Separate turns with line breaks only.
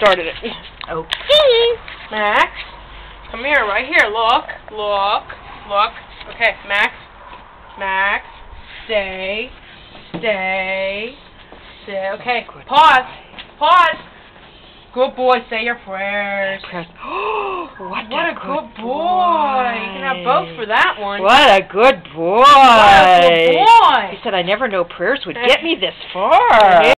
started it.
Okay.
Max, come here, right here. Look, look, look. Okay, Max, Max, stay, stay, stay. Okay, pause, pause. Good boy, say your prayers.
What,
What
a,
a good boy. You can have both for that one.
What a good boy.
What a good boy.
He said, I never know prayers would get me this far.